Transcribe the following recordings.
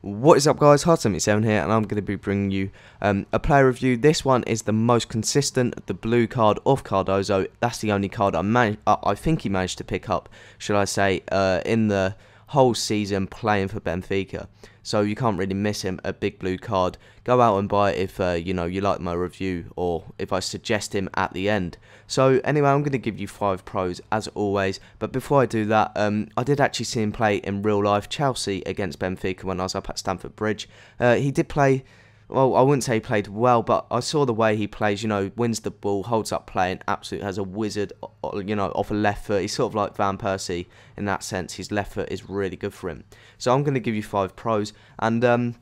What is up guys, Harz77 here and I'm going to be bringing you um, a player review. This one is the most consistent, the blue card of Cardozo. That's the only card I, I think he managed to pick up, should I say, uh, in the whole season playing for Benfica. So you can't really miss him, a big blue card. Go out and buy it if uh, you know you like my review or if I suggest him at the end. So anyway, I'm going to give you five pros as always. But before I do that, um, I did actually see him play in real life Chelsea against Benfica when I was up at Stamford Bridge. Uh, he did play well, I wouldn't say he played well, but I saw the way he plays. You know, wins the ball, holds up play, and absolutely has a wizard. You know, off a left foot. He's sort of like Van Persie in that sense. His left foot is really good for him. So I'm going to give you five pros, and um,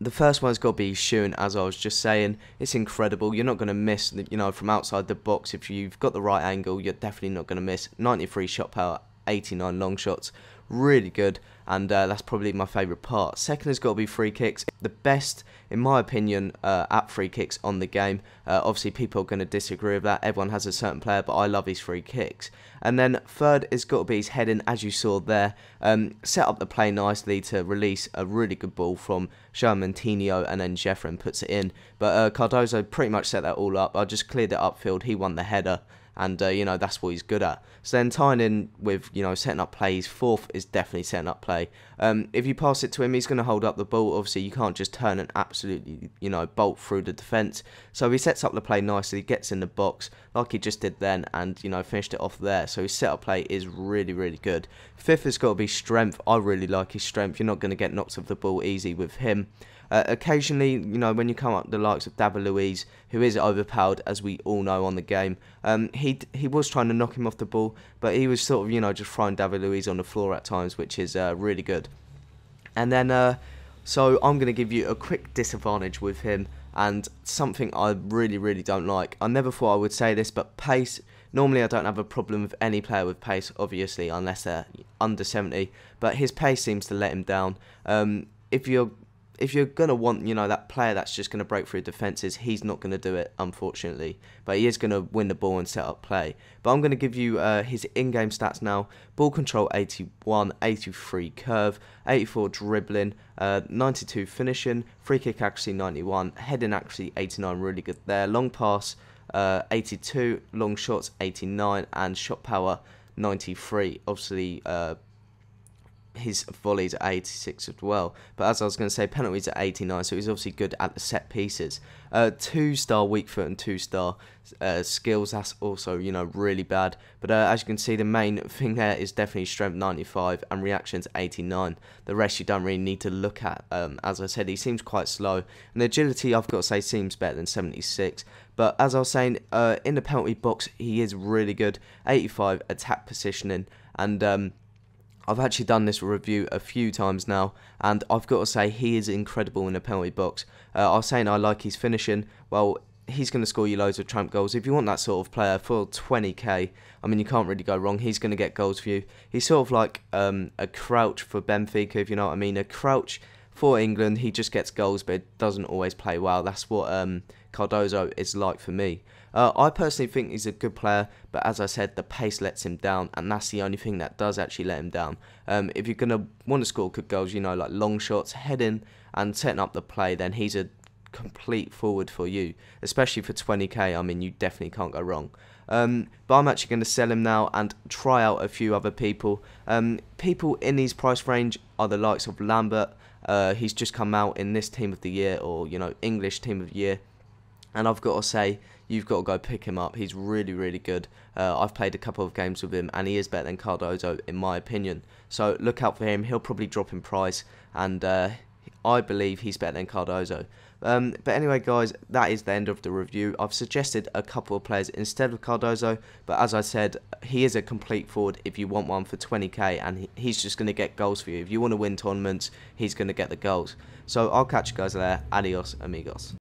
the first one's got to be shooting, as I was just saying. It's incredible. You're not going to miss, you know, from outside the box. If you've got the right angle, you're definitely not going to miss. 93 shot power, 89 long shots. Really good and uh, that's probably my favourite part. Second has got to be free kicks. The best, in my opinion, uh, at free kicks on the game. Uh, obviously, people are going to disagree with that. Everyone has a certain player, but I love his free kicks. And then third has got to be his heading, as you saw there. Um, set up the play nicely to release a really good ball from Sherman Tinio, and then Jeffrin puts it in. But uh, Cardozo pretty much set that all up. I just cleared it upfield. He won the header and uh, you know that's what he's good at. So then tying in with you know setting up plays, fourth is definitely setting up play. Um, if you pass it to him, he's going to hold up the ball. Obviously, you can't just turn and absolutely you know bolt through the defence. So he sets up the play nicely, gets in the box like he just did then, and you know finished it off there. So his setup play is really really good. Fifth has got to be strength. I really like his strength. You're not going to get knocked off the ball easy with him. Uh, occasionally, you know, when you come up the likes of David Luiz, who is overpowered, as we all know on the game, um, he he was trying to knock him off the ball, but he was sort of, you know, just throwing David Luiz on the floor at times, which is uh, really good. And then, uh, so I'm going to give you a quick disadvantage with him, and something I really, really don't like. I never thought I would say this, but pace. Normally, I don't have a problem with any player with pace, obviously, unless they're under 70. But his pace seems to let him down. Um, if you're if you're gonna want, you know, that player that's just gonna break through defenses, he's not gonna do it, unfortunately. But he is gonna win the ball and set up play. But I'm gonna give you uh, his in-game stats now: ball control 81, 83 curve, 84 dribbling, uh, 92 finishing, free kick accuracy 91, heading accuracy 89, really good there. Long pass uh, 82, long shots 89, and shot power 93. Obviously. His volleys at 86 as well. But as I was going to say, penalties at 89, so he's obviously good at the set pieces. Uh, two star weak foot and two star uh, skills, that's also, you know, really bad. But uh, as you can see, the main thing there is definitely strength 95 and reactions 89. The rest you don't really need to look at. Um, as I said, he seems quite slow. And agility, I've got to say, seems better than 76. But as I was saying, uh, in the penalty box, he is really good. 85 attack positioning. And um, I've actually done this review a few times now, and I've got to say he is incredible in the penalty box. Uh, I was saying I like his finishing. Well, he's going to score you loads of tramp goals. If you want that sort of player for 20k, I mean, you can't really go wrong. He's going to get goals for you. He's sort of like um, a crouch for Benfica, if you know what I mean. A crouch for England, he just gets goals, but doesn't always play well. That's what um, Cardozo is like for me. Uh, I personally think he's a good player, but as I said, the pace lets him down, and that's the only thing that does actually let him down. Um, if you're going to want to score good goals, you know, like long shots, heading, and setting up the play, then he's a complete forward for you, especially for 20k. I mean, you definitely can't go wrong. Um, but I'm actually going to sell him now and try out a few other people. Um, people in his price range are the likes of Lambert. Uh, he's just come out in this team of the year, or you know, English team of the year. And I've got to say, you've got to go pick him up. He's really, really good. Uh, I've played a couple of games with him, and he is better than Cardozo, in my opinion. So look out for him. He'll probably drop in price, and uh, I believe he's better than Cardozo. Um, but anyway, guys, that is the end of the review. I've suggested a couple of players instead of Cardozo, but as I said, he is a complete forward if you want one for 20k, and he's just going to get goals for you. If you want to win tournaments, he's going to get the goals. So I'll catch you guys there. Adios, amigos.